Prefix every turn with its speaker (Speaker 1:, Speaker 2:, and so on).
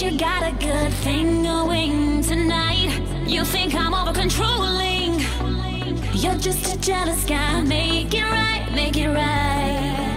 Speaker 1: you got a good thing going tonight. You think I'm over controlling. You're just a jealous guy. Make it right, make it right.